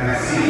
and I see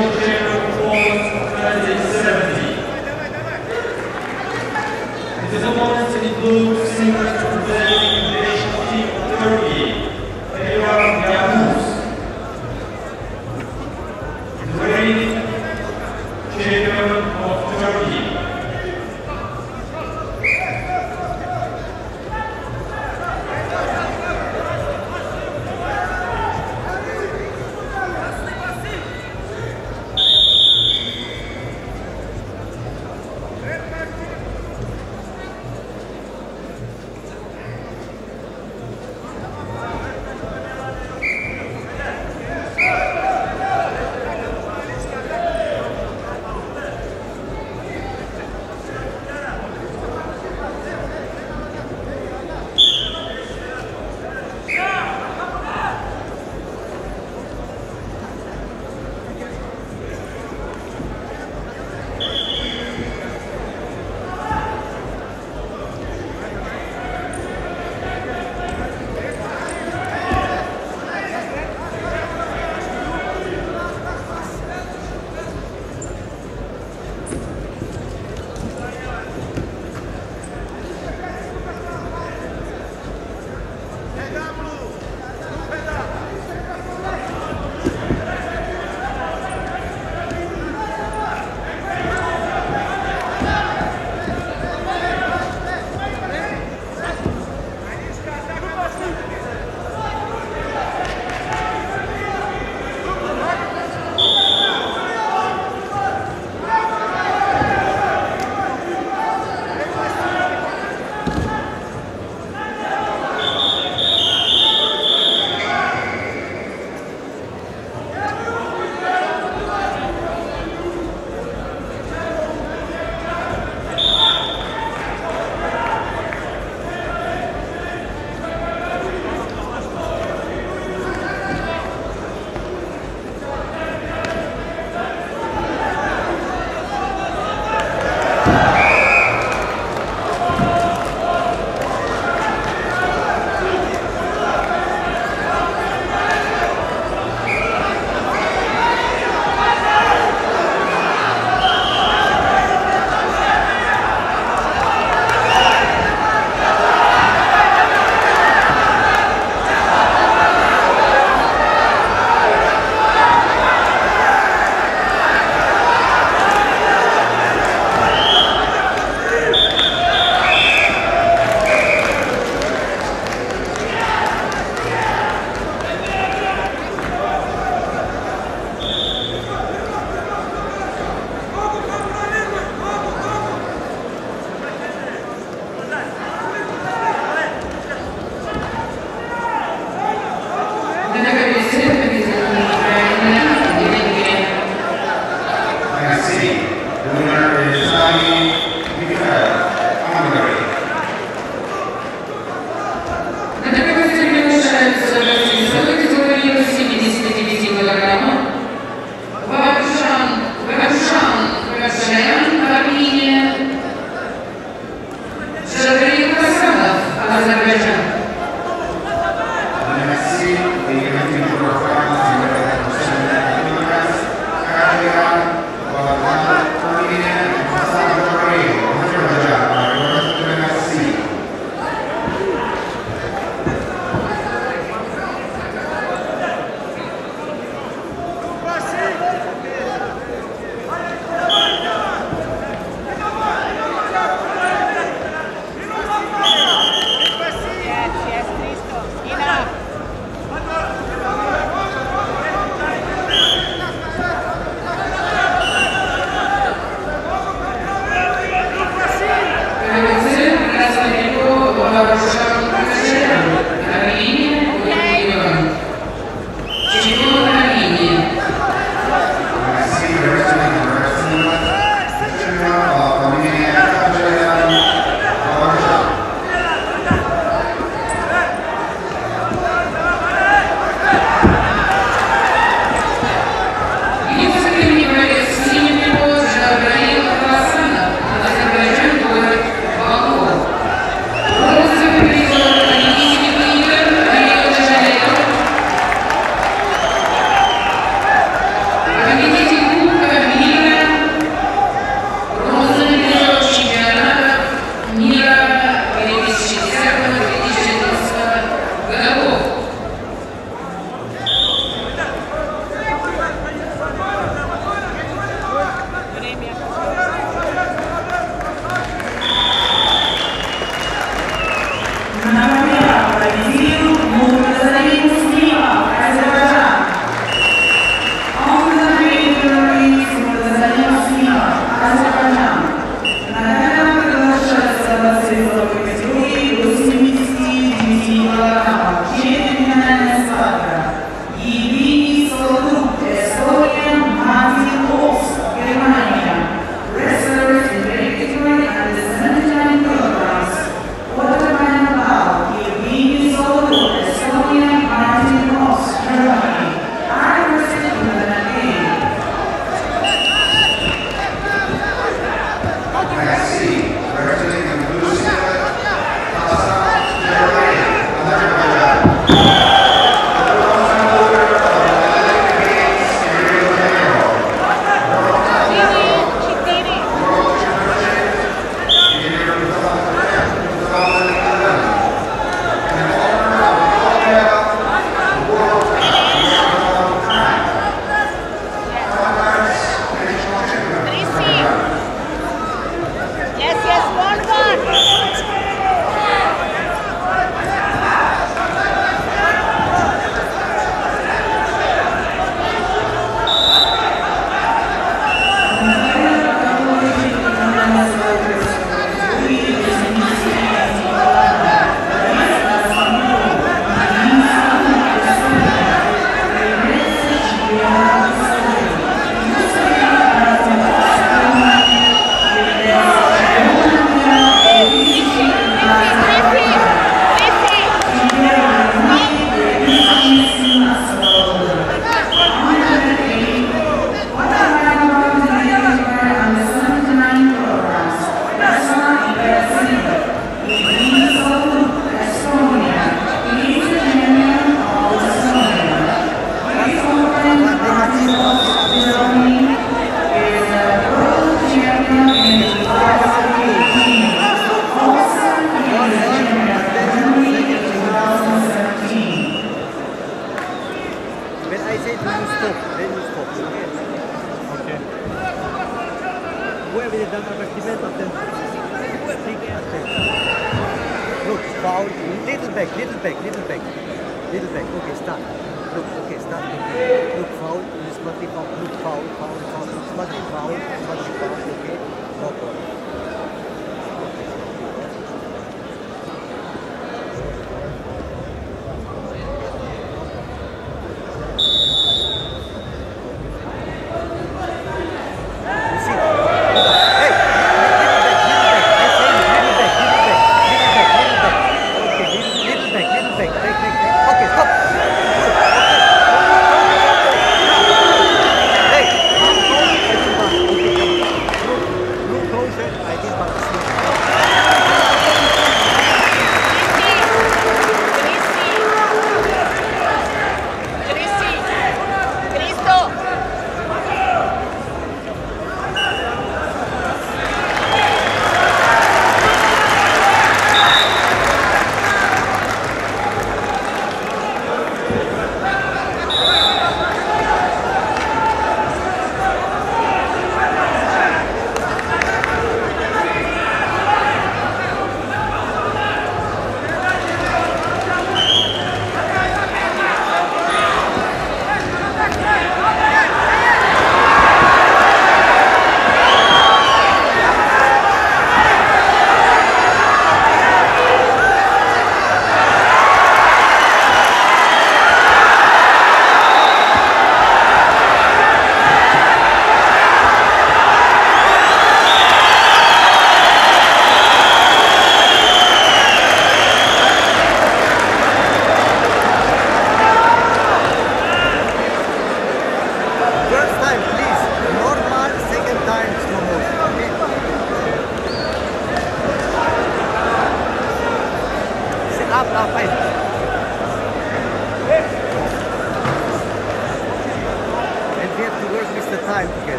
Давай, давай.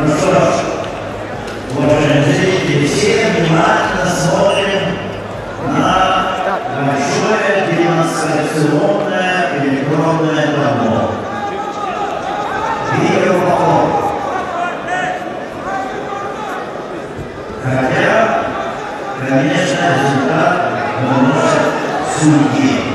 Ну что ж, уважаемые зрители, все внимательно смотрим на большое демонстрационное электронное табло. Видеопоход. Хотя, конечно, результат Thank you.